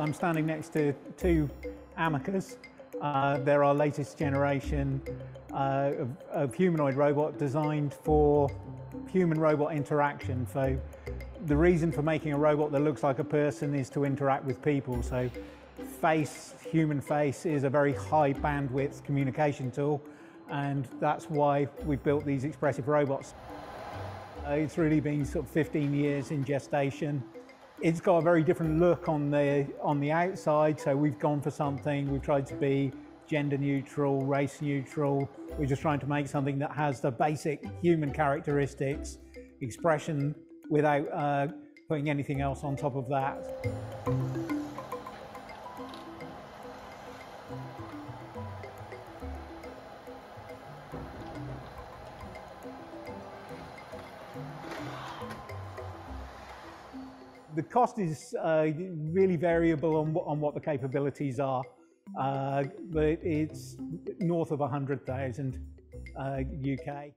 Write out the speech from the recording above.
I'm standing next to two Amecas. Uh, they're our latest generation uh, of, of, humanoid robot designed for human-robot interaction. So the reason for making a robot that looks like a person is to interact with people. So face, human face, is a very high bandwidth communication tool, and that's why we've built these expressive robots. Uh, it's really been sort of 15 years in gestation. It's got a very different look on the on the outside, so we've gone for something. We've tried to be gender neutral, race neutral. We're just trying to make something that has the basic human characteristics, expression, without uh, putting anything else on top of that. The cost is uh, really variable on, on what the capabilities are, uh, but it's north of 100,000 UK.